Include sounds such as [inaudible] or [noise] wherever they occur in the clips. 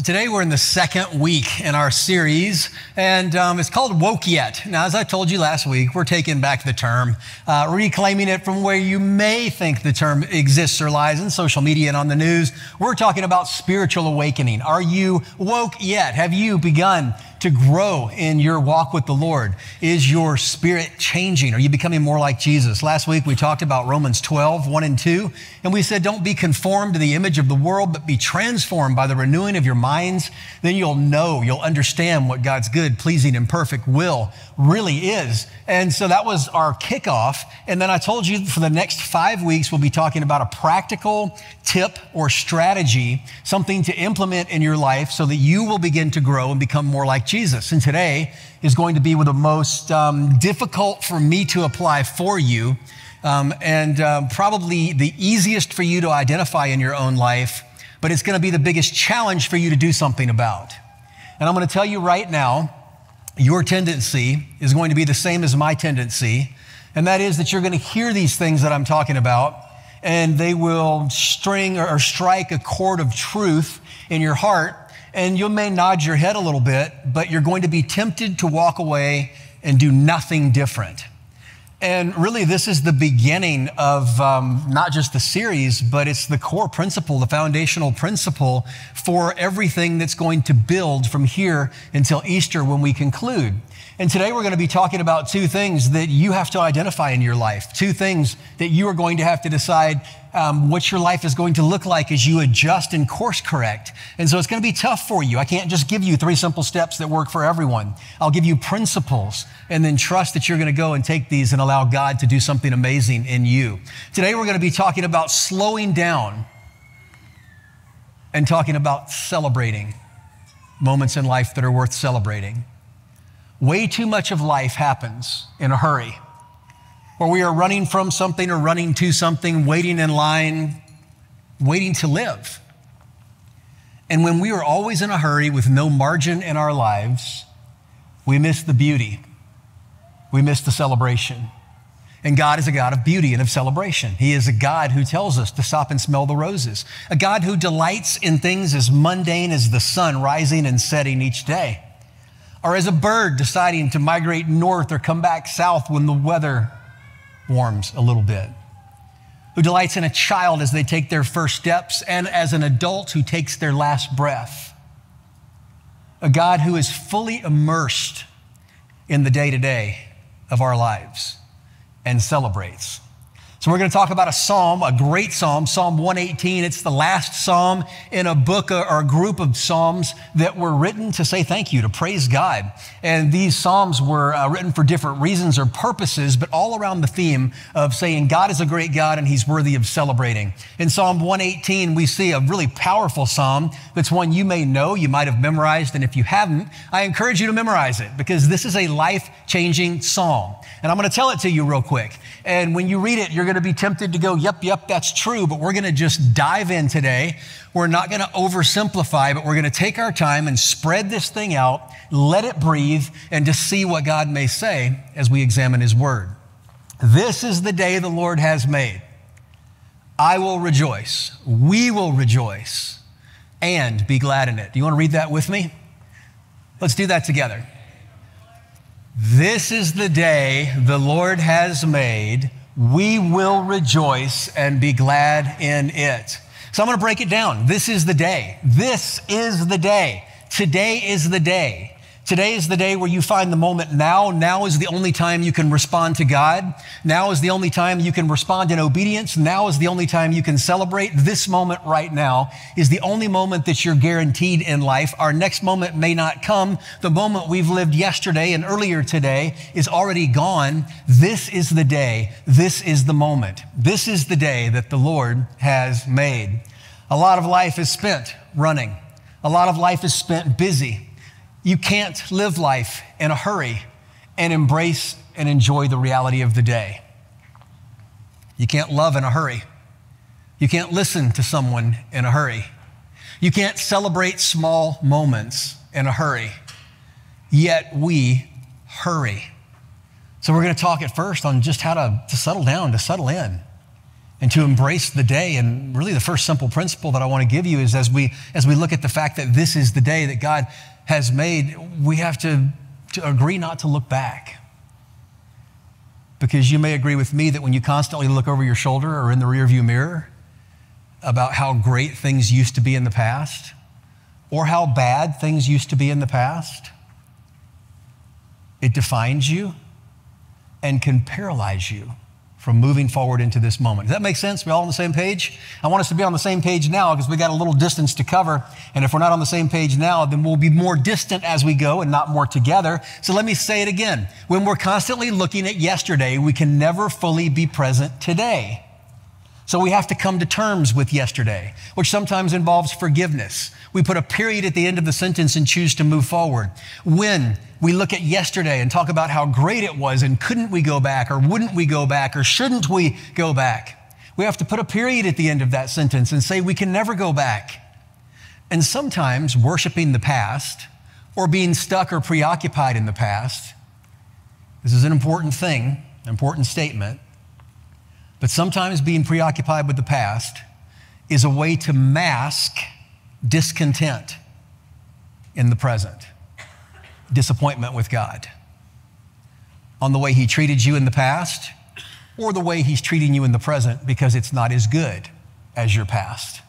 So today we're in the second week in our series, and um, it's called Woke Yet. Now, as I told you last week, we're taking back the term, uh, reclaiming it from where you may think the term exists or lies in social media and on the news. We're talking about spiritual awakening. Are you woke yet? Have you begun to grow in your walk with the Lord? Is your spirit changing? Are you becoming more like Jesus? Last week we talked about Romans 12, 1 and 2, and we said, Don't be conformed to the image of the world, but be transformed by the renewing of your minds. Then you'll know, you'll understand what God's good, pleasing, and perfect will really is. And so that was our kickoff. And then I told you for the next five weeks, we'll be talking about a practical tip or strategy, something to implement in your life so that you will begin to grow and become more like Jesus. And today is going to be one of the most um, difficult for me to apply for you. Um, and um, probably the easiest for you to identify in your own life, but it's going to be the biggest challenge for you to do something about. And I'm going to tell you right now, your tendency is going to be the same as my tendency, and that is that you're going to hear these things that I'm talking about, and they will string or strike a chord of truth in your heart, and you may nod your head a little bit, but you're going to be tempted to walk away and do nothing different. And really, this is the beginning of um, not just the series, but it's the core principle, the foundational principle for everything that's going to build from here until Easter when we conclude. And today we're going to be talking about two things that you have to identify in your life, two things that you are going to have to decide um, what your life is going to look like as you adjust and course correct. And so it's going to be tough for you. I can't just give you three simple steps that work for everyone. I'll give you principles and then trust that you're going to go and take these and allow God to do something amazing in you. Today we're going to be talking about slowing down and talking about celebrating moments in life that are worth celebrating. Way too much of life happens in a hurry, where we are running from something or running to something, waiting in line, waiting to live. And when we are always in a hurry with no margin in our lives, we miss the beauty. We miss the celebration. And God is a God of beauty and of celebration. He is a God who tells us to stop and smell the roses, a God who delights in things as mundane as the sun rising and setting each day or as a bird deciding to migrate north or come back south when the weather warms a little bit, who delights in a child as they take their first steps, and as an adult who takes their last breath. A God who is fully immersed in the day to day of our lives and celebrates. So, we're going to talk about a psalm, a great psalm, Psalm 118. It's the last psalm in a book or a group of psalms that were written to say thank you, to praise God. And these psalms were uh, written for different reasons or purposes, but all around the theme of saying God is a great God and he's worthy of celebrating. In Psalm 118, we see a really powerful psalm that's one you may know, you might have memorized. And if you haven't, I encourage you to memorize it because this is a life changing psalm. And I'm going to tell it to you real quick. And when you read it, you're going to be tempted to go, yep, yep, that's true. But we're going to just dive in today. We're not going to oversimplify, but we're going to take our time and spread this thing out, let it breathe, and just see what God may say as we examine His Word. This is the day the Lord has made. I will rejoice. We will rejoice and be glad in it. Do you want to read that with me? Let's do that together. This is the day the Lord has made. We will rejoice and be glad in it. So I'm going to break it down. This is the day. This is the day. Today is the day. Today is the day where you find the moment now. Now is the only time you can respond to God. Now is the only time you can respond in obedience. Now is the only time you can celebrate. This moment right now is the only moment that you're guaranteed in life. Our next moment may not come. The moment we've lived yesterday and earlier today is already gone. This is the day. This is the moment. This is the day that the Lord has made. A lot of life is spent running. A lot of life is spent busy. You can't live life in a hurry and embrace and enjoy the reality of the day. You can't love in a hurry. You can't listen to someone in a hurry. You can't celebrate small moments in a hurry. Yet we hurry. So we're going to talk at first on just how to, to settle down, to settle in. and to embrace the day. And really, the first simple principle that I want to give you is as we, as we look at the fact that this is the day that God has made, we have to, to agree not to look back. Because you may agree with me that when you constantly look over your shoulder or in the rearview mirror about how great things used to be in the past, or how bad things used to be in the past, it defines you and can paralyze you from moving forward into this moment. Does that make sense? We all on the same page? I want us to be on the same page now because we got a little distance to cover. And if we're not on the same page now, then we'll be more distant as we go and not more together. So let me say it again. When we're constantly looking at yesterday, we can never fully be present today. So we have to come to terms with yesterday, which sometimes involves forgiveness. We put a period at the end of the sentence and choose to move forward. When we look at yesterday and talk about how great it was and couldn't we go back or wouldn't we go back or shouldn't we go back, we have to put a period at the end of that sentence and say we can never go back. And sometimes worshiping the past or being stuck or preoccupied in the past, this is an important thing, an important statement but sometimes being preoccupied with the past is a way to mask discontent in the present, disappointment with God on the way He treated you in the past or the way He's treating you in the present because it's not as good as your past.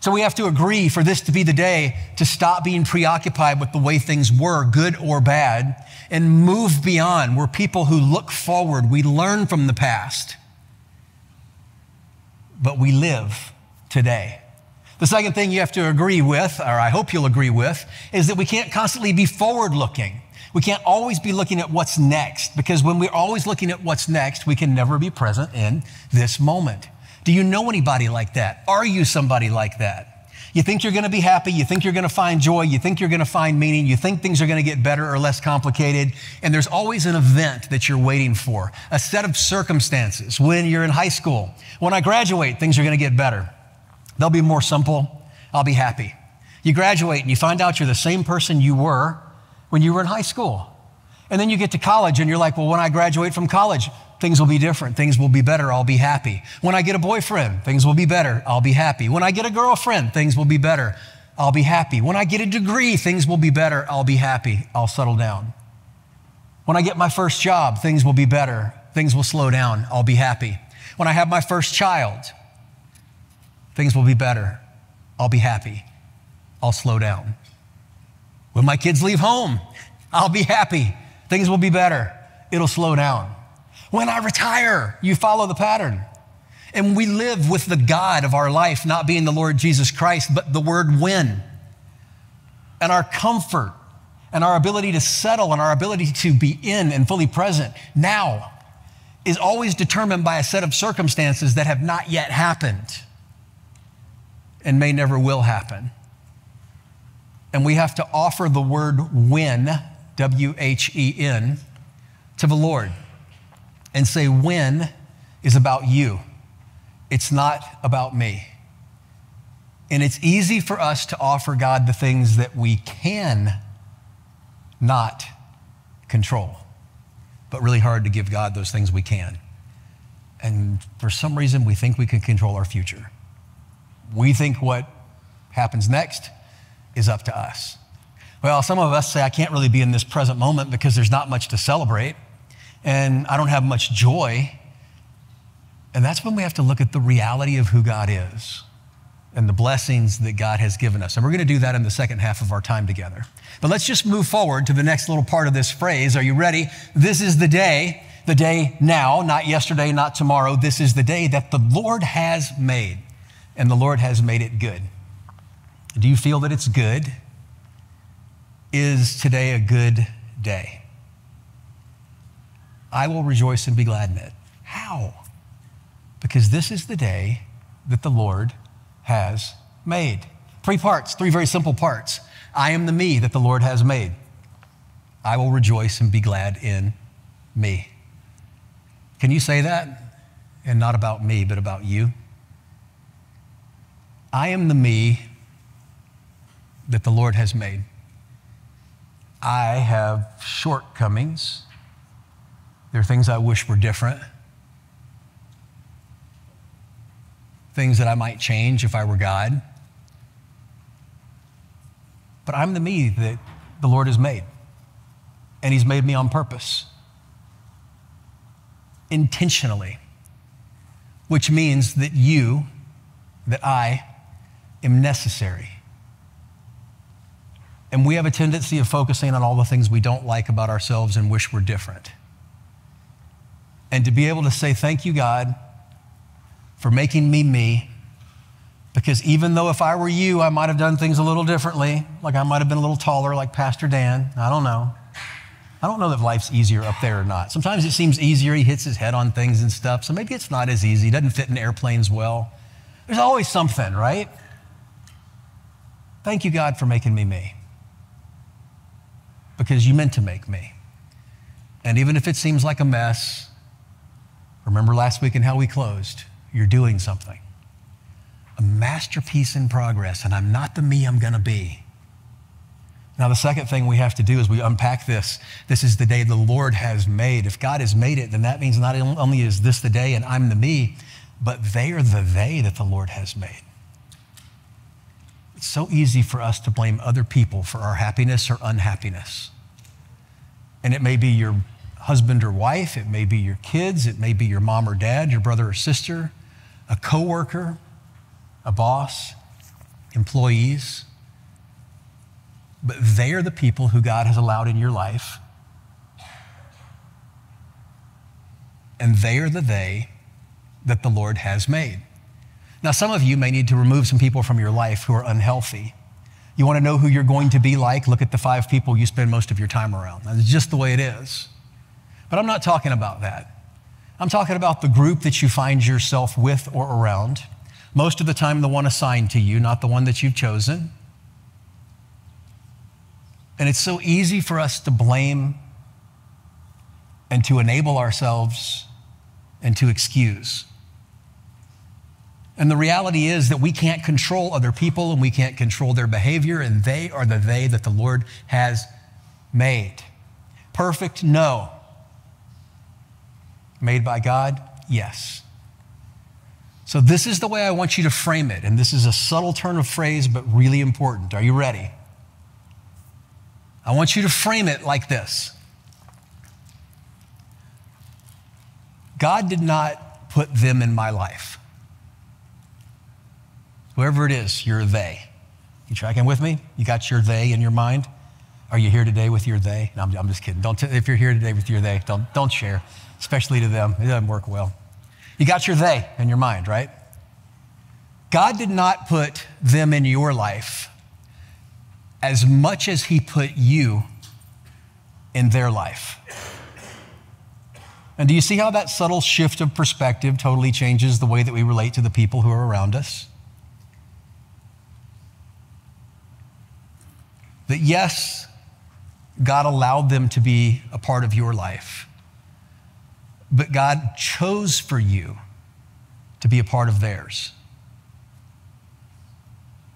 So we have to agree for this to be the day to stop being preoccupied with the way things were, good or bad, and move beyond. We're people who look forward. We learn from the past but we live today. The second thing you have to agree with, or I hope you'll agree with, is that we can't constantly be forward looking. We can't always be looking at what's next because when we're always looking at what's next, we can never be present in this moment. Do you know anybody like that? Are you somebody like that? You think you're going to be happy. You think you're going to find joy. You think you're going to find meaning. You think things are going to get better or less complicated. And there's always an event that you're waiting for, a set of circumstances. When you're in high school, when I graduate, things are going to get better. They'll be more simple. I'll be happy. You graduate and you find out you're the same person you were when you were in high school. And then you get to college and you're like, well, when I graduate from college, things will be different. Things will be better. I'll be happy. When I get a boyfriend, things will be better. I'll be happy. When I get a girlfriend, things will be better. I'll be happy. When I get a degree, things will be better. I'll be happy. I'll settle down. When I get my first job, things will be better. Things will slow down. I'll be happy. When I have my first child, things will be better. I'll be happy. I'll slow down. When my kids leave home, I'll be happy. Things will be better. It'll slow down. When I retire, you follow the pattern. And we live with the God of our life not being the Lord Jesus Christ, but the word when. And our comfort and our ability to settle and our ability to be in and fully present now is always determined by a set of circumstances that have not yet happened and may never will happen. And we have to offer the word when, W H E N, to the Lord and say, when is about you. It's not about me. And it's easy for us to offer God the things that we can not control, but really hard to give God those things we can. And for some reason, we think we can control our future. We think what happens next is up to us. Well, some of us say, I can't really be in this present moment because there's not much to celebrate and I don't have much joy. And that's when we have to look at the reality of who God is and the blessings that God has given us. And we're going to do that in the second half of our time together. But let's just move forward to the next little part of this phrase. Are you ready? This is the day, the day now, not yesterday, not tomorrow. This is the day that the Lord has made, and the Lord has made it good. Do you feel that it's good? Is today a good day? I will rejoice and be glad in it. How? Because this is the day that the Lord has made. Three parts, three very simple parts. I am the me that the Lord has made. I will rejoice and be glad in me. Can you say that? And not about me, but about you? I am the me that the Lord has made. I have shortcomings. There are things I wish were different. things that I might change if I were God. But I'm the me that the Lord has made. And He's made me on purpose, intentionally, which means that you, that I, am necessary. And we have a tendency of focusing on all the things we don't like about ourselves and wish we were different. And to be able to say, Thank you, God, for making me me. Because even though if I were you, I might have done things a little differently, like I might have been a little taller, like Pastor Dan. I don't know. I don't know if life's easier up there or not. Sometimes it seems easier. He hits his head on things and stuff. So maybe it's not as easy. He doesn't fit in airplanes well. There's always something, right? Thank you, God, for making me me. Because you meant to make me. And even if it seems like a mess, remember last week and how we closed, you're doing something. A masterpiece in progress, and I'm not the me I'm going to be. Now, the second thing we have to do is we unpack this. This is the day the Lord has made. If God has made it, then that means not only is this the day and I'm the me, but they are the they that the Lord has made. It's so easy for us to blame other people for our happiness or unhappiness. And it may be your husband or wife, it may be your kids, it may be your mom or dad, your brother or sister, a coworker, a boss, employees. But they are the people who God has allowed in your life. And they are the they that the Lord has made. Now, some of you may need to remove some people from your life who are unhealthy. You want to know who you're going to be like? Look at the five people you spend most of your time around. That's just the way it is. But I'm not talking about that. I'm talking about the group that you find yourself with or around. Most of the time, the one assigned to you, not the one that you've chosen. And it's so easy for us to blame and to enable ourselves and to excuse. And the reality is that we can't control other people and we can't control their behavior, and they are the they that the Lord has made. Perfect? No. Made by God? Yes. So, this is the way I want you to frame it. And this is a subtle turn of phrase, but really important. Are you ready? I want you to frame it like this God did not put them in my life. Whoever it is, you're they. You tracking with me? You got your they in your mind? Are you here today with your they? No, I'm, I'm just kidding. Don't t- if you're here today with your they, don't, don't share, especially to them. It doesn't work well. You got your they in your mind, right? God did not put them in your life as much as He put you in their life. And do you see how that subtle shift of perspective totally changes the way that we relate to the people who are around us? That yes, God allowed them to be a part of your life, but God chose for you to be a part of theirs.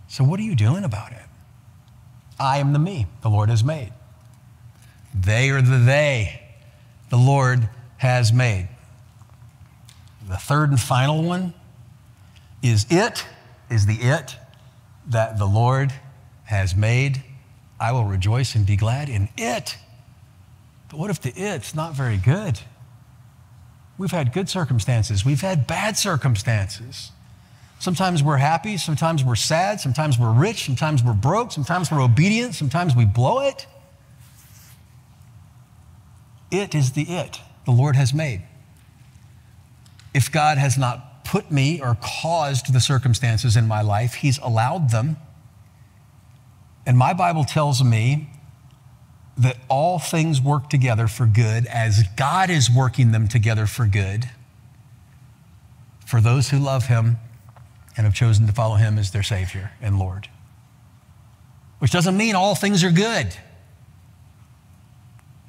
So, what are you doing about it? I am the me the Lord has made. They are the they the Lord has made. The third and final one is it, is the it that the Lord has made. I will rejoice and be glad in it. But what if the it's not very good? We've had good circumstances, we've had bad circumstances. Sometimes we're happy, sometimes we're sad, sometimes we're rich, sometimes we're broke, sometimes we're obedient, sometimes we blow it. It is the it the Lord has made. If God has not put me or caused the circumstances in my life, He's allowed them. And my Bible tells me that all things work together for good as God is working them together for good for those who love Him and have chosen to follow Him as their Savior and Lord. Which doesn't mean all things are good.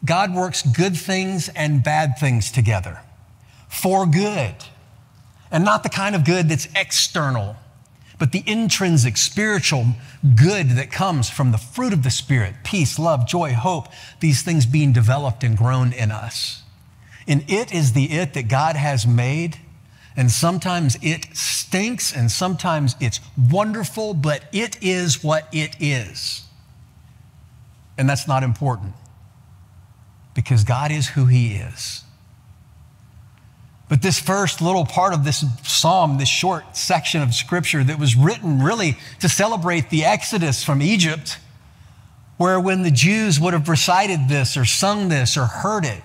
God works good things and bad things together for good. And not the kind of good that's external, but the intrinsic spiritual good that comes from the fruit of the Spirit peace, love, joy, hope, these things being developed and grown in us. And it is the it that God has made And sometimes it stinks and sometimes it's wonderful, but it is what it is. And that's not important because God is who He is. But this first little part of this psalm, this short section of scripture that was written really to celebrate the exodus from Egypt, where when the Jews would have recited this or sung this or heard it,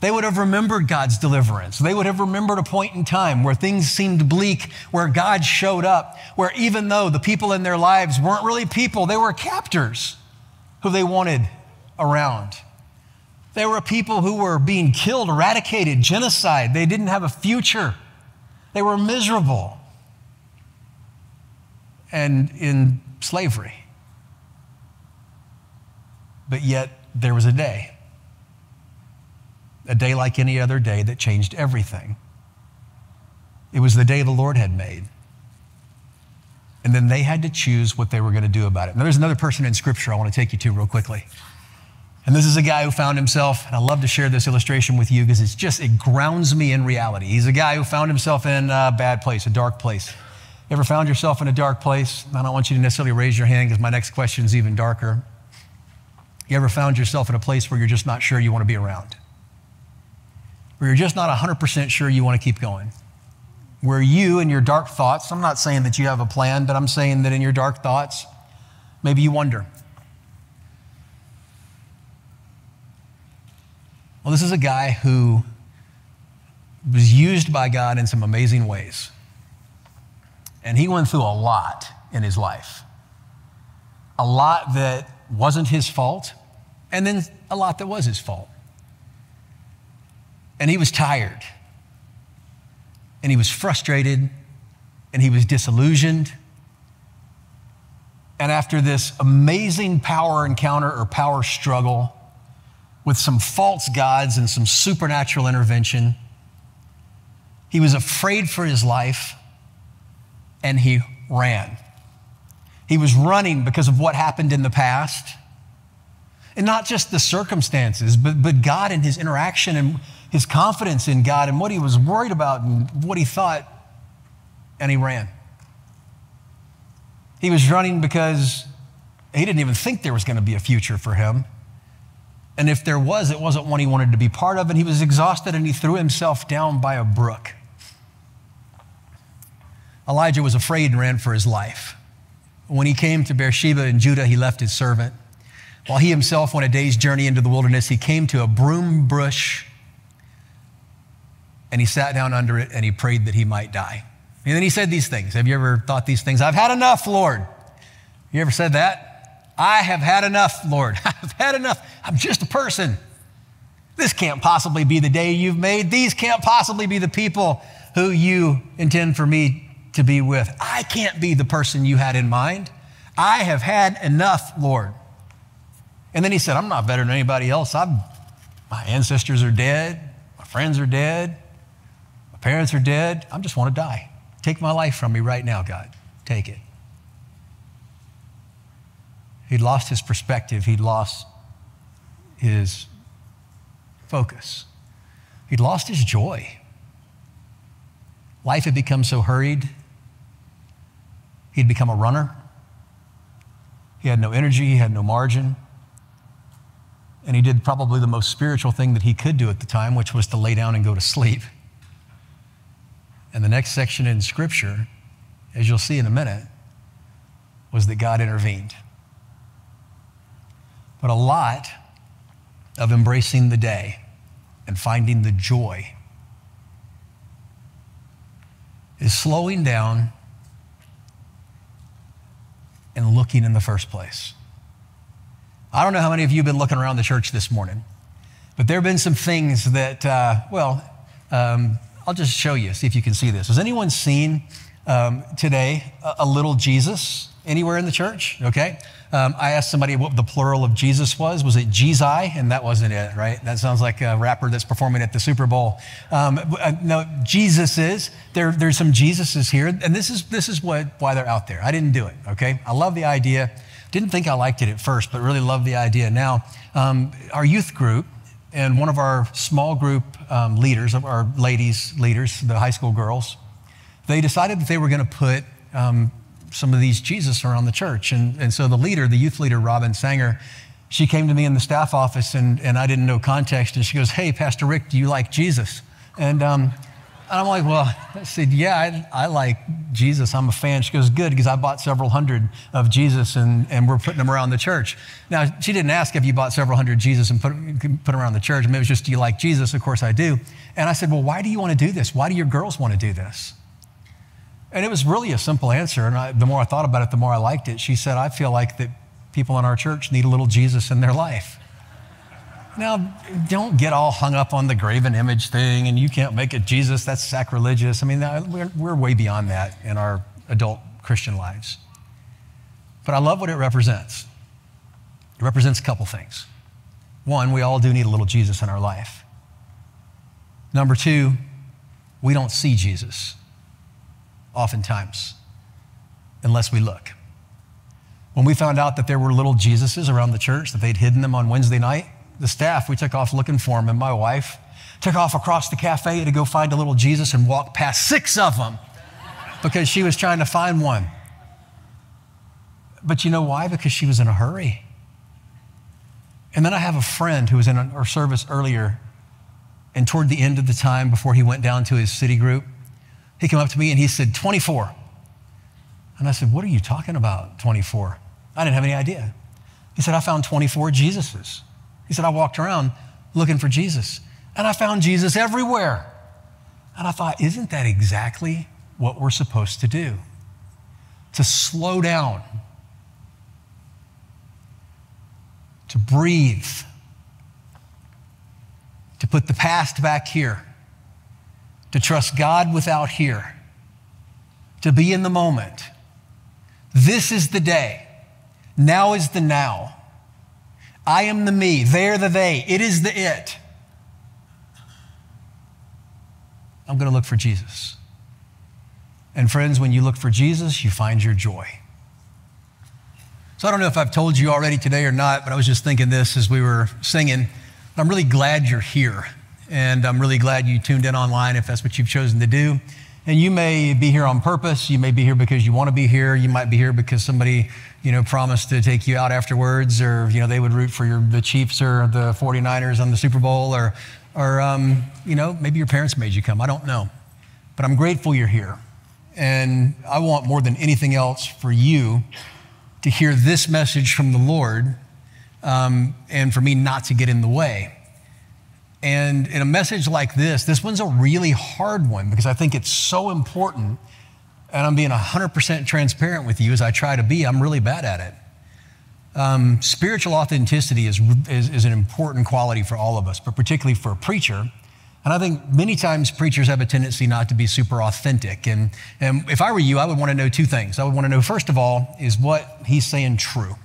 they would have remembered God's deliverance. They would have remembered a point in time where things seemed bleak, where God showed up, where even though the people in their lives weren't really people, they were captors who they wanted around. They were people who were being killed, eradicated, genocide. They didn't have a future. They were miserable and in slavery. But yet, there was a day a day like any other day that changed everything. It was the day the Lord had made. And then they had to choose what they were going to do about it. Now, there's another person in Scripture I want to take you to real quickly. And this is a guy who found himself, and I love to share this illustration with you because it's just, it grounds me in reality. He's a guy who found himself in a bad place, a dark place. You ever found yourself in a dark place? I don't want you to necessarily raise your hand because my next question is even darker. You ever found yourself in a place where you're just not sure you want to be around? where you're just not 100% sure you want to keep going. Where you and your dark thoughts, I'm not saying that you have a plan, but I'm saying that in your dark thoughts, maybe you wonder. Well, this is a guy who was used by God in some amazing ways. And he went through a lot in his life. A lot that wasn't his fault, and then a lot that was his fault. And he was tired. And he was frustrated. And he was disillusioned. And after this amazing power encounter or power struggle with some false gods and some supernatural intervention, he was afraid for his life and he ran. He was running because of what happened in the past. And not just the circumstances, but, but God and his interaction and his confidence in God and what he was worried about and what he thought, and he ran. He was running because he didn't even think there was going to be a future for him. And if there was, it wasn't one he wanted to be part of, and he was exhausted and he threw himself down by a brook. Elijah was afraid and ran for his life. When he came to Beersheba in Judah, he left his servant. While he himself went a day's journey into the wilderness, he came to a broom bush and he sat down under it and he prayed that he might die. And then he said these things. Have you ever thought these things? I've had enough, Lord. You ever said that? I have had enough, Lord. [laughs] I've had enough. I'm just a person. This can't possibly be the day you've made. These can't possibly be the people who you intend for me to be with. I can't be the person you had in mind. I have had enough, Lord. And then he said, I'm not better than anybody else. I've, my ancestors are dead. My friends are dead. My parents are dead. I just want to die. Take my life from me right now, God. Take it. He'd lost his perspective. He'd lost his focus. He'd lost his joy. Life had become so hurried. He'd become a runner. He had no energy, he had no margin. And he did probably the most spiritual thing that he could do at the time, which was to lay down and go to sleep. And the next section in Scripture, as you'll see in a minute, was that God intervened. But a lot of embracing the day and finding the joy is slowing down and looking in the first place. I don't know how many of you have been looking around the church this morning, but there have been some things that, uh, well, um, I'll just show you, see if you can see this. Has anyone seen um, today a, a, little Jesus anywhere in the church? Okay. Um, I asked somebody what the plural of Jesus was. Was it Jesus? And that wasn't it, right? That sounds like a rapper that's performing at the Super Bowl. Um, uh, no, Jesus is. There, there's some Jesuses here, and this is this is what why they're out there. I didn't do it. Okay. I love the idea. Didn't think I liked it at first, but really love the idea. Now, um, our youth group and one of our small group um, leaders, our ladies leaders, the high school girls, they decided that they were going to put um, some of these Jesus around the church. And, and so the leader, the youth leader, Robin Sanger, she came to me in the staff office and, and I didn't know context. And she goes, Hey, Pastor Rick, do you like Jesus? And, um, and I'm like, Well, I said, Yeah, I, I, like Jesus. I'm a fan. She goes, Good, because I bought several hundred of Jesus and, and we're putting them around the church. Now, she didn't ask if you bought several hundred Jesus and put, put them around the church. Mean, it was just, Do you like Jesus? Of course I do. And I said, Well, why do you want to do this? Why do your girls want to do this? And it was really a simple answer. And I, the more I thought about it, the more I liked it. She said, I feel like that people in our church need a little Jesus in their life. Now, don't get all hung up on the graven image thing and you can't make it Jesus, that's sacrilegious. I mean, we're, we're way beyond that in our adult Christian lives. But I love what it represents. It represents a couple things. One, we all do need a little Jesus in our life. Number two, we don't see Jesus oftentimes unless we look. When we found out that there were little Jesuses around the church, that they'd hidden them on Wednesday night, the staff, we took off looking for them, and my wife took off across the cafe to go find a little Jesus and walk past six of them because she was trying to find one. But you know why? Because she was in a hurry. And then I have a friend who was in our service earlier, and toward the end of the time before he went down to his city group, he came up to me and he said, 24. And I said, What are you talking about, 24? I didn't have any idea. He said, I found 24 Jesuses. He said, I walked around looking for Jesus, and I found Jesus everywhere. And I thought, isn't that exactly what we're supposed to do? To slow down, to breathe, to put the past back here, to trust God without here, to be in the moment. This is the day. Now is the now. I am the me. They're the they. It is the it. I'm going to look for Jesus. And friends, when you look for Jesus, you find your joy. So I don't know if I've told you already today or not, but I was just thinking this as we were singing. I'm really glad you're here. And I'm really glad you tuned in online if that's what you've chosen to do. And you may be here on purpose. You may be here because you want to be here. You might be here because somebody, you know, promised to take you out afterwards, or, you know, they would root for your, the Chiefs or the 49ers on the Super Bowl, or, or um, you know, maybe your parents made you come. I don't know. But I'm grateful you're here. And I want more than anything else for you to hear this message from the Lord um, and for me not to get in the way. And in a message like this, this one's a really hard one because I think it's so important. And I'm being 100% transparent with you as I try to be. I'm really bad at it. Um, spiritual authenticity is, is, is, an important quality for all of us, but particularly for a preacher. And I think many times preachers have a tendency not to be super authentic. And, and if I were you, I would want to know two things. I would want to know, first of all, is what he's saying true?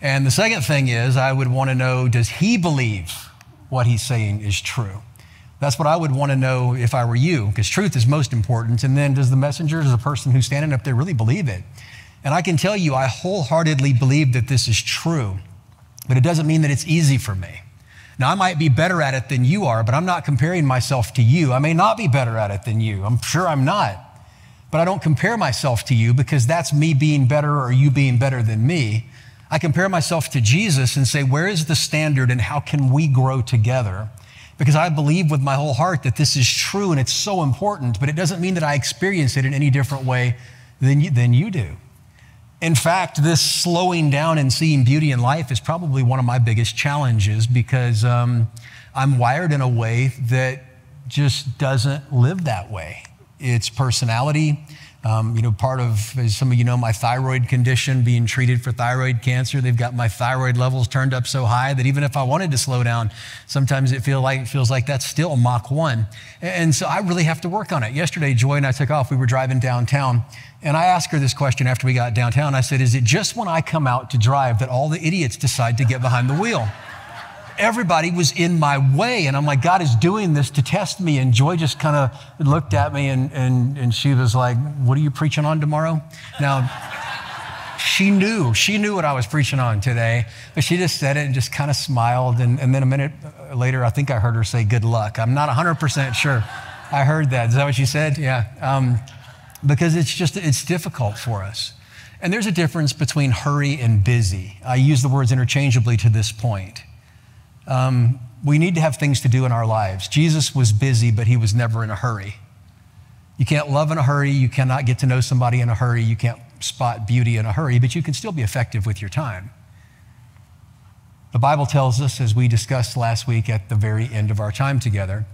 And the second thing is, I would want to know, does he believe what he's saying is true? That's what I would want to know if I were you, because truth is most important. And then does the messenger, does the person who's standing up there really believe it? And I can tell you, I wholeheartedly believe that this is true, but it doesn't mean that it's easy for me. Now, I might be better at it than you are, but I'm not comparing myself to you. I may not be better at it than you. I'm sure I'm not. But I don't compare myself to you because that's me being better or you being better than me. I compare myself to Jesus and say, where is the standard and how can we grow together? Because I believe with my whole heart that this is true and it's so important, but it doesn't mean that I experience it in any different way than you, than you do. In fact, this slowing down and seeing beauty in life is probably one of my biggest challenges because um, I'm wired in a way that just doesn't live that way. It's personality, um, you know, part of, as some of you know, my thyroid condition, being treated for thyroid cancer, they've got my thyroid levels turned up so high that even if I wanted to slow down, sometimes it feel like, it feels like that's still Mach 1. And so I really have to work on it. Yesterday, Joy and I took off. We were driving downtown, and I asked her this question after we got downtown. I said, Is it just when I come out to drive that all the idiots decide to get behind the wheel? Everybody was in my way. And I'm like, God is doing this to test me. And Joy just kind of looked at me and, and, and she was like, What are you preaching on tomorrow? Now, she knew. She knew what I was preaching on today, but she just said it and just kind of smiled. And, and then a minute later, I think I heard her say, Good luck. I'm not 100% sure I heard that. Is that what she said? Yeah. Um, because it's just, it's difficult for us. And there's a difference between hurry and busy. I use the words interchangeably to this point. Um, we need to have things to do in our lives. Jesus was busy, but he was never in a hurry. You can't love in a hurry. You cannot get to know somebody in a hurry. You can't spot beauty in a hurry, but you can still be effective with your time. The Bible tells us, as we discussed last week at the very end of our time together,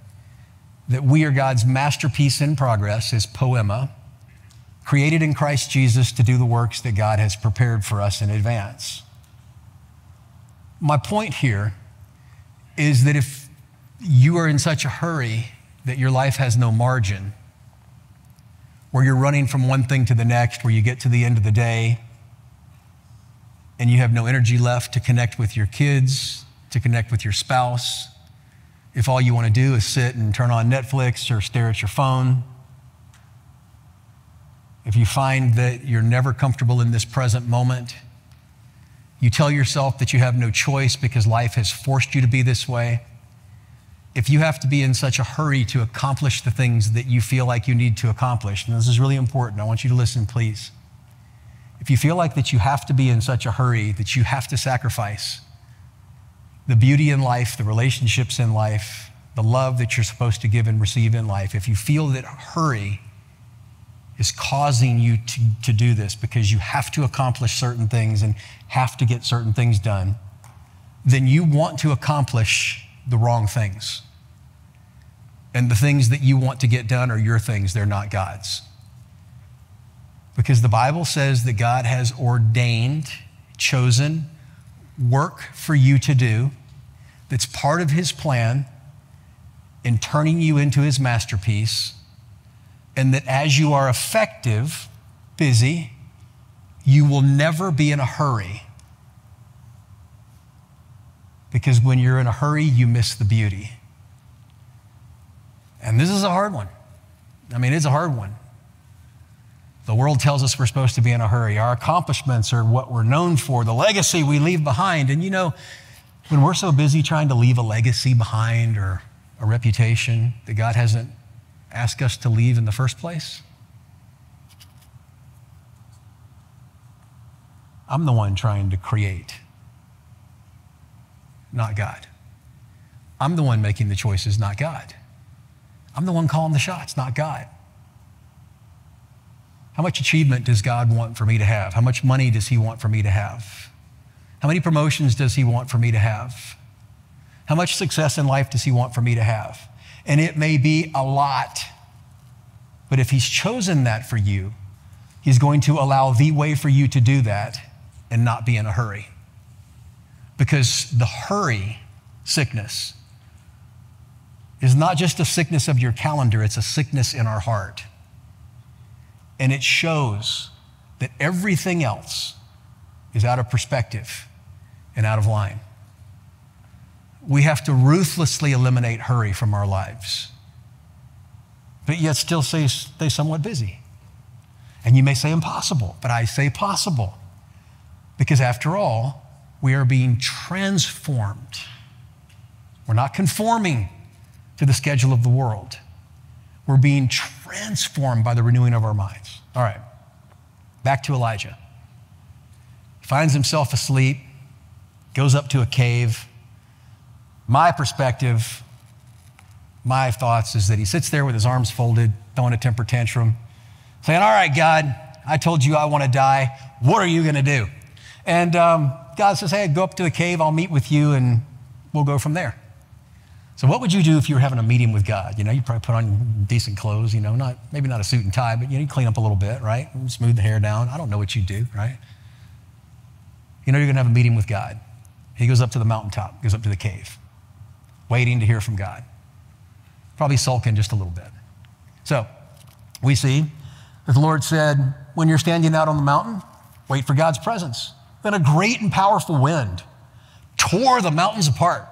that we are God's masterpiece in progress, his poema, created in Christ Jesus to do the works that God has prepared for us in advance. My point here is that if you are in such a hurry that your life has no margin, where you're running from one thing to the next, where you get to the end of the day and you have no energy left to connect with your kids, to connect with your spouse, if all you want to do is sit and turn on Netflix or stare at your phone, if you find that you're never comfortable in this present moment, you tell yourself that you have no choice because life has forced you to be this way. If you have to be in such a hurry to accomplish the things that you feel like you need to accomplish, and this is really important, I want you to listen, please. If you feel like that you have to be in such a hurry that you have to sacrifice the beauty in life, the relationships in life, the love that you're supposed to give and receive in life, if you feel that hurry is causing you to, to do this because you have to accomplish certain things and have to get certain things done, then you want to accomplish the wrong things. And the things that you want to get done are your things, they're not God's. Because the Bible says that God has ordained, chosen work for you to do that's part of His plan in turning you into His masterpiece and that as you are effective, busy, you will never be in a hurry. Because when you're in a hurry, you miss the beauty. And this is a hard one. I mean, it's a hard one. The world tells us we're supposed to be in a hurry. Our accomplishments are what we're known for, the legacy we leave behind. And you know, when we're so busy trying to leave a legacy behind or a reputation that God hasn't ask us to leave in the first place? I'm the one trying to create, not God. I'm the one making the choices, not God. I'm the one calling the shots, not God. How much achievement does God want for me to have? How much money does He want for me to have? How many promotions does He want for me to have? How much success in life does He want for me to have? And it may be a lot. But if He's chosen that for you, He's going to allow the way for you to do that and not be in a hurry. Because the hurry sickness is not just a sickness of your calendar, it's a sickness in our heart. And it shows that everything else is out of perspective and out of line we have to ruthlessly eliminate hurry from our lives, but yet still stay, stay somewhat busy. And you may say impossible, but I say possible. Because after all, we are being transformed. We're not conforming to the schedule of the world. We're being transformed by the renewing of our minds. All right, back to Elijah. He finds himself asleep, goes up to a cave, my perspective, my thoughts is that he sits there with his arms folded, throwing a temper tantrum, saying, All right, God, I told you I want to die. What are you going to do? And um, God says, Hey, go up to the cave, I'll meet with you, and we'll go from there. So, what would you do if you were having a meeting with God? You know, you probably put on decent clothes, you know, not maybe not a suit and tie, but you know, you clean up a little bit, right? Smooth the hair down. I don't know what you do, right? You know, you're going to have a meeting with God. He goes up to the mountaintop, goes up to the cave waiting to hear from God. Probably sulking just a little bit. So we see that the Lord said, when you're standing out on the mountain, wait for God's presence. Then a great and powerful wind tore the mountains apart,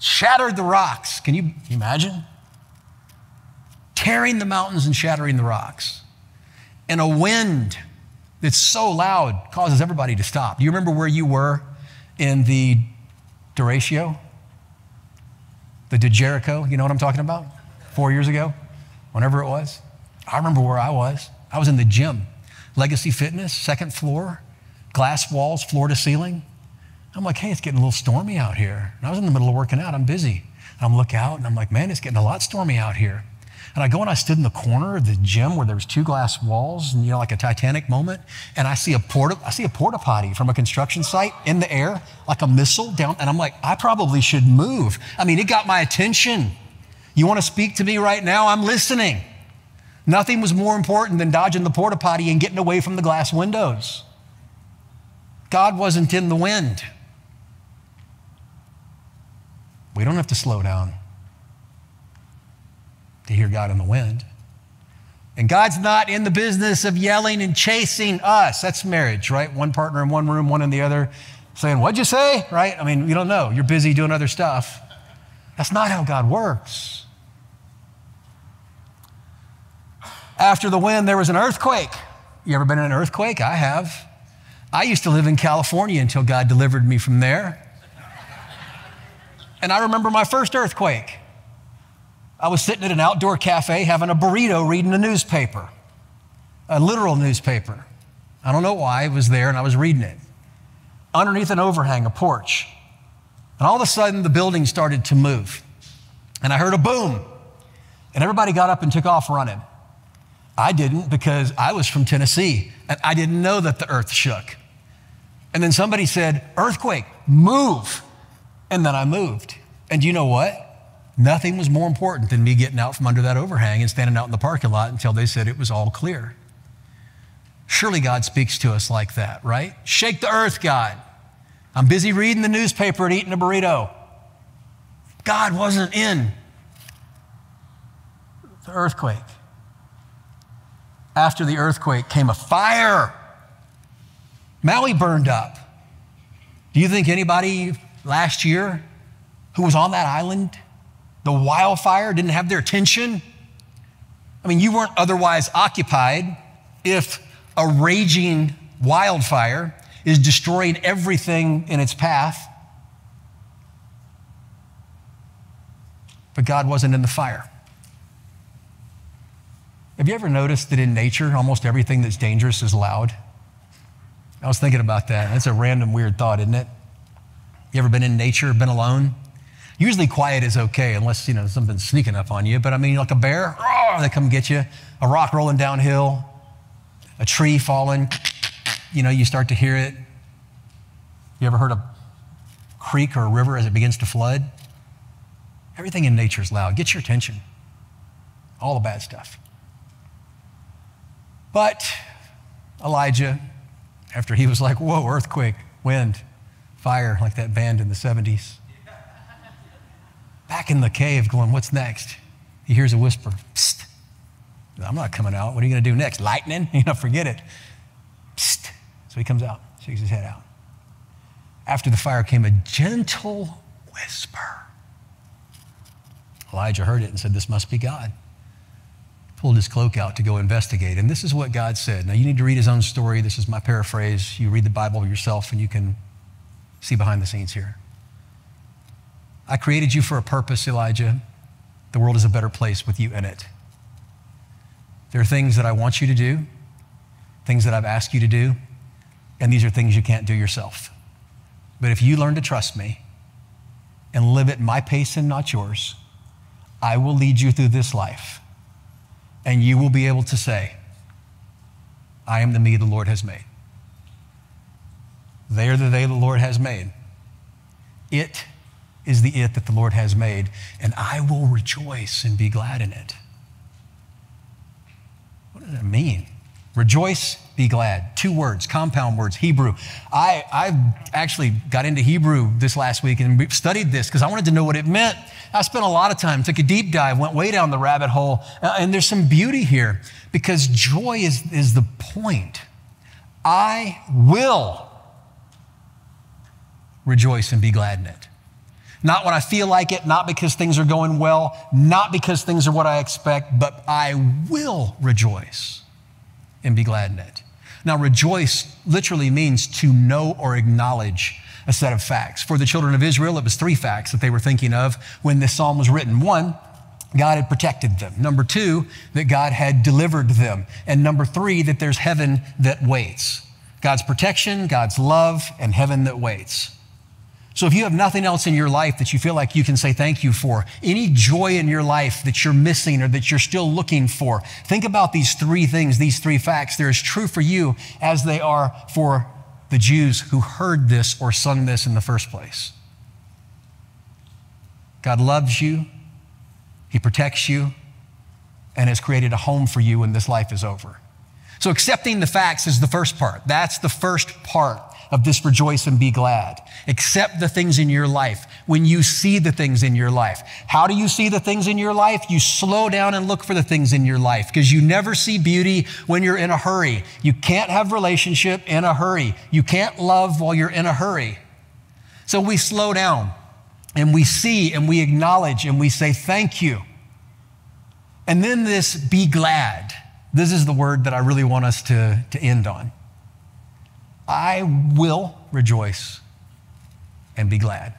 shattered the rocks. Can you imagine? Tearing the mountains and shattering the rocks. And a wind that's so loud, causes everybody to stop. Do you remember where you were in the derecho? The de Jericho? You know what I'm talking about? Four years ago, whenever it was. I remember where I was. I was in the gym, Legacy Fitness, second floor, glass walls, floor to ceiling. I'm like, hey, it's getting a little stormy out here. And I was in the middle of working out. I'm busy. I'm look out and I'm like, man, it's getting a lot stormy out here. And I go and I stood in the corner of the gym where there was two glass walls, and you know, like a Titanic moment. And I see a porta, I see a porta potty from a construction site in the air, like a missile down. And I'm like, I probably should move. I mean, it got my attention. You want to speak to me right now? I'm listening. Nothing was more important than dodging the porta potty and getting away from the glass windows. God wasn't in the wind. We don't have to slow down to hear God in the wind. And God's not in the business of yelling and chasing us. That's marriage, right? One partner in one room, one in the other, saying, What'd you say? Right? I mean, you don't know. You're busy doing other stuff. That's not how God works. After the wind, there was an earthquake. You ever been in an earthquake? I have. I used to live in California until God delivered me from there. And I remember my first earthquake. I was sitting at an outdoor cafe having a burrito reading a newspaper, a literal newspaper. I don't know why, it was there and I was reading it. Underneath an overhang, a porch. And all of a sudden, the building started to move. And I heard a boom. And everybody got up and took off running. I didn't because I was from Tennessee and I didn't know that the earth shook. And then somebody said, Earthquake, move. And then I moved. And you know what? Nothing was more important than me getting out from under that overhang and standing out in the parking lot until they said it was all clear. Surely God speaks to us like that, right? Shake the earth, God. I'm busy reading the newspaper and eating a burrito. God wasn't in the earthquake. After the earthquake came a fire. Maui burned up. Do you think anybody last year who was on that island, the wildfire didn't have their attention. I mean, you weren't otherwise occupied if a raging wildfire is destroying everything in its path. But God wasn't in the fire. Have you ever noticed that in nature, almost everything that's dangerous is loud? I was thinking about that. That's a random, weird thought, isn't it? You ever been in nature, been alone? Usually quiet is okay unless, you know, something's sneaking up on you. But I mean, like a bear, roar, they come get you. A rock rolling downhill, a tree falling, you know, you start to hear it. You ever heard a creek or a river as it begins to flood? Everything in nature is loud. Get your attention. All the bad stuff. But Elijah, after he was like, whoa, earthquake, wind, fire like that band in the 70s. Back in the cave, going, What's next? He hears a whisper, Psst. I'm not coming out. What are you going to do next? Lightning? [laughs] You know, forget it. Psst. So he comes out, shakes his head out. After the fire came a gentle whisper. Elijah heard it and said, This must be God. Pulled his cloak out to go investigate. And this is what God said. Now, you need to read his own story. This is my paraphrase. You read the Bible yourself and you can See behind the scenes here. I created you for a purpose, Elijah. The world is a better place with you in it. There are things that I want you to do, things that I've asked you to do, and these are things you can't do yourself. But if you learn to trust me and live at my pace and not yours, I will lead you through this life. And you will be able to say, I am the me the Lord has made. They are the they the Lord has made. It is the it that the Lord has made, and I will rejoice and be glad in it. What does that mean? Rejoice, be glad. Two words, compound words, Hebrew. I, I actually got into Hebrew this last week and we studied this because I wanted to know what it meant. I spent a lot of time, took a deep dive, went way down the rabbit hole, uh, and there's some beauty here because joy is, is the point. I will rejoice and be glad in it. Not when I feel like it, not because things are going well, not because things are what I expect, but I will rejoice and be glad in it. Now, rejoice literally means to know or acknowledge a set of facts. For the children of Israel, it was three facts that they were thinking of when this psalm was written. One, God had protected them. Number two, that God had delivered them. And number three, that there's heaven that waits. God's protection, God's love, and heaven that waits. So if you have nothing else in your life that you feel like you can say thank you for, any joy in your life that you're missing or that you're still looking for, think about these three things, these three facts. They're as true for you as they are for the Jews who heard this or sung this in the first place. God loves you, He protects you, and has created a home for you when this life is over. So, accepting the facts is the first part. That's the first part of this rejoice and be glad. Accept the things in your life when you see the things in your life. How do you see the things in your life? You slow down and look for the things in your life because you never see beauty when you're in a hurry. You can't have relationship in a hurry. You can't love while you're in a hurry. So we slow down and we see and we acknowledge and we say thank you. And then this be glad. This is the word that I really want us to, to end on. I will rejoice and be glad.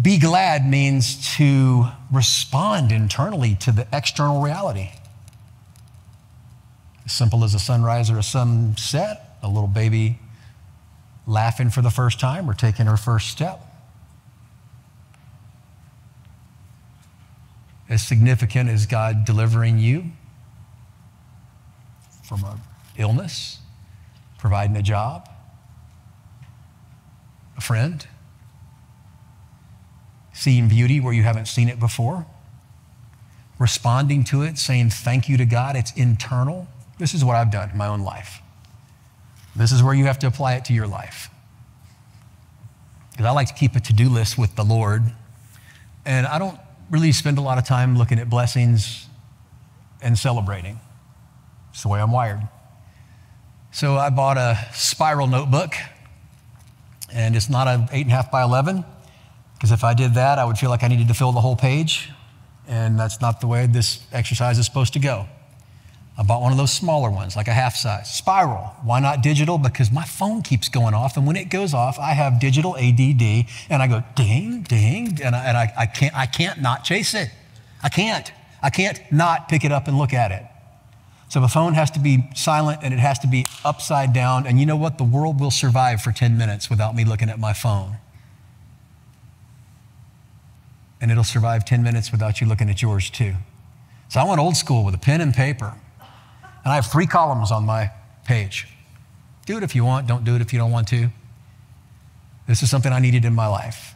Be glad means to respond internally to the external reality. As simple as a sunrise or a sunset, a little baby laughing for the first time or taking her first step. As significant as God delivering you from an illness providing a job, a friend, seeing beauty where you haven't seen it before, responding to it, saying thank you to God. It's internal. This is what I've done in my own life. This is where you have to apply it to your life. Because I like to keep a to do list with the Lord, and I don't really spend a lot of time looking at blessings and celebrating. It's the way I'm wired. So I bought a spiral notebook, and it's not an eight and a half by 11, because if I did that, I would feel like I needed to fill the whole page, and that's not the way this exercise is supposed to go. I bought one of those smaller ones, like a half size. Spiral. Why not digital? Because my phone keeps going off, and when it goes off, I have digital ADD, and I go ding, ding, and I, and I, I can't, I can't not chase it. I can't. I can't not pick it up and look at it. So the phone has to be silent and it has to be upside down. And you know what? The world will survive for 10 minutes without me looking at my phone. And it'll survive 10 minutes without you looking at yours too. So I went old school with a pen and paper. And I have three columns on my page. Do it if you want, don't do it if you don't want to. This is something I needed in my life.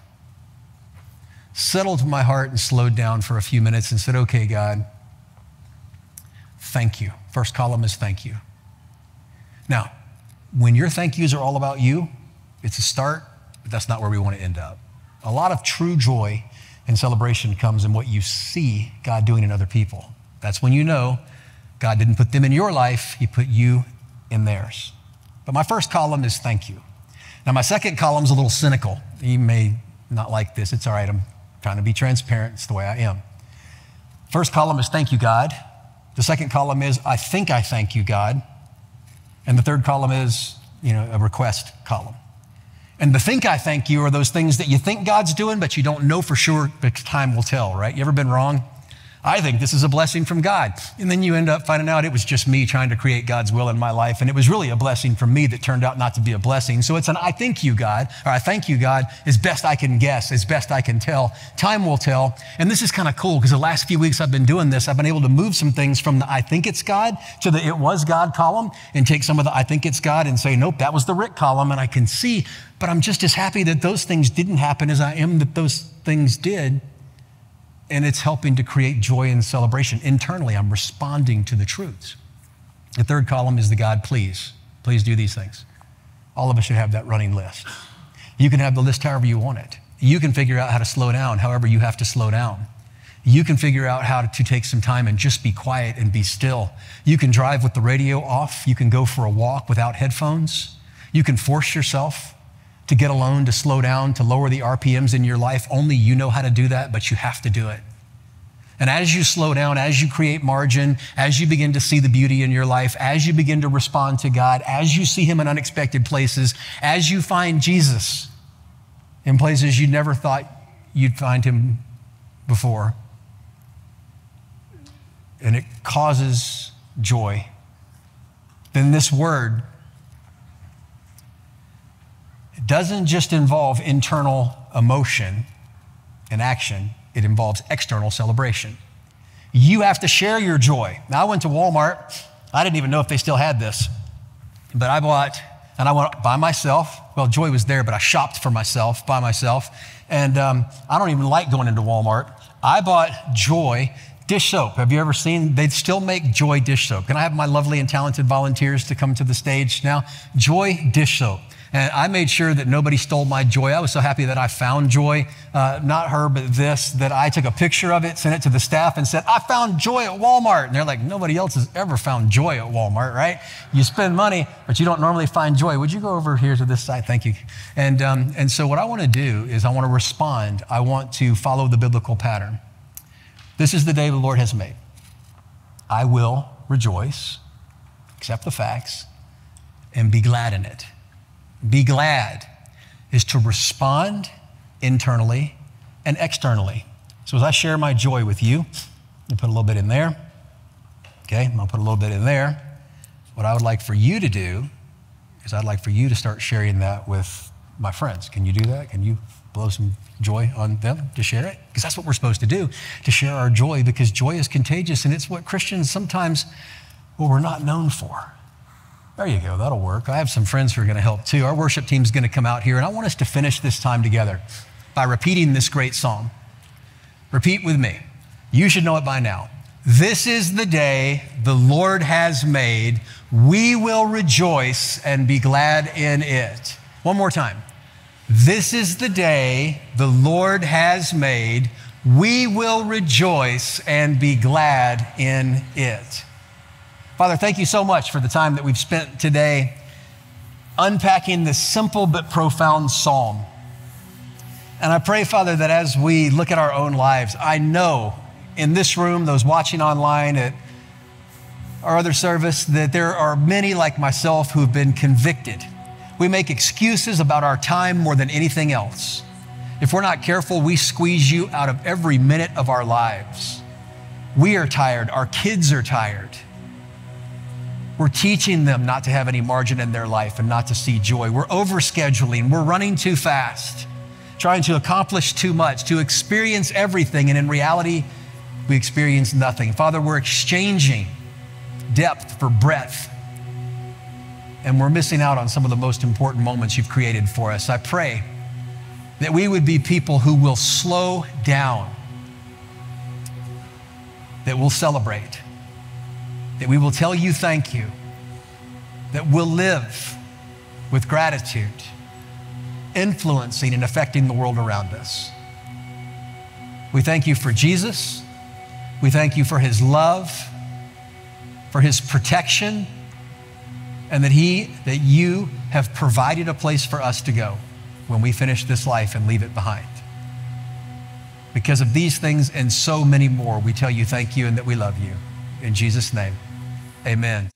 Settled my heart and slowed down for a few minutes and said, okay, God, thank you. First column is thank you. Now, when your thank yous are all about you, it's a start, but that's not where we want to end up. A lot of true joy and celebration comes in what you see God doing in other people. That's when you know God didn't put them in your life, He put you in theirs. But my first column is thank you. Now, my second column is a little cynical. You may not like this. It's all right. I'm trying to be transparent. It's the way I am. First column is thank you, God. The second column is, I think I thank you, God. And the third column is, you know, a request column. And the think I thank you are those things that you think God's doing, but you don't know for sure because time will tell, right? You ever been wrong? I think this is a blessing from God. And then you end up finding out it was just me trying to create God's will in my life. And it was really a blessing for me that turned out not to be a blessing. So it's an I thank you, God, or I thank you, God, as best I can guess, as best I can tell. Time will tell. And this is kind of cool because the last few weeks I've been doing this, I've been able to move some things from the I think it's God to the it was God column and take some of the I think it's God and say, nope, that was the Rick column. And I can see, but I'm just as happy that those things didn't happen as I am that those things did and it's helping to create joy and celebration. Internally, I'm responding to the truths. The third column is the God, please. Please do these things. All of us should have that running list. You can have the list however you want it. You can figure out how to slow down however you have to slow down. You can figure out how to take some time and just be quiet and be still. You can drive with the radio off. You can go for a walk without headphones. You can force yourself to get alone, to slow down, to lower the RPMs in your life. Only you know how to do that, but you have to do it. And as you slow down, as you create margin, as you begin to see the beauty in your life, as you begin to respond to God, as you see Him in unexpected places, as you find Jesus in places you never thought you'd find Him before, and it causes joy, then this word doesn't just involve internal emotion and action it involves external celebration. You have to share your joy. Now, I went to Walmart. I didn't even know if they still had this, but I bought, and I went by myself. Well, Joy was there, but I shopped for myself by myself. And um, I don't even like going into Walmart. I bought Joy dish soap. Have you ever seen? They still make Joy dish soap. Can I have my lovely and talented volunteers to come to the stage now? Joy dish soap. And I made sure that nobody stole my joy. I was so happy that I found joy, uh, not her, but this, that I took a picture of it, sent it to the staff, and said, I found joy at Walmart. And they're like, nobody else has ever found joy at Walmart, right? You spend money, but you don't normally find joy. Would you go over here to this side? Thank you. And, um, and so, what I want to do is, I want to respond. I want to follow the biblical pattern. This is the day the Lord has made. I will rejoice, accept the facts, and be glad in it be glad is to respond internally and externally. So as I share my joy with you, I put a little bit in there. Okay, I'm gonna put a little bit in there. What I would like for you to do is I'd like for you to start sharing that with my friends. Can you do that? Can you blow some joy on them to share it? Because that's what we're supposed to do, to share our joy, because joy is contagious and it's what Christians sometimes, well, we're not known for. There you go. That'll work. I have some friends who are going to help too. Our worship team is going to come out here, and I want us to finish this time together by repeating this great song. Repeat with me. You should know it by now. This is the day the Lord has made. We will rejoice and be glad in it. One more time. This is the day the Lord has made. We will rejoice and be glad in it. Father, thank you so much for the time that we've spent today unpacking this simple but profound psalm. And I pray, Father, that as we look at our own lives, I know in this room, those watching online at our other service, that there are many like myself who've been convicted. We make excuses about our time more than anything else. If we're not careful, we squeeze you out of every minute of our lives. We are tired, our kids are tired. We're teaching them not to have any margin in their life and not to see joy. We're overscheduling. We're running too fast, trying to accomplish too much, to experience everything. And in reality, we experience nothing. Father, we're exchanging depth for breadth. And we're missing out on some of the most important moments you've created for us. I pray that we would be people who will slow down, that will celebrate that we will tell you thank you, that we'll live with gratitude, influencing and affecting the world around us. We thank you for Jesus. We thank you for his love, for his protection, and that he that you have provided a place for us to go when we finish this life and leave it behind. Because of these things and so many more, we tell you thank you and that we love you. In Jesus' name. Amen.